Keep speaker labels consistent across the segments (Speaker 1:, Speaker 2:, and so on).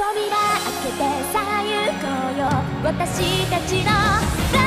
Speaker 1: 扉開けてさあ行こうよ。私たちの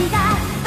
Speaker 1: 期待。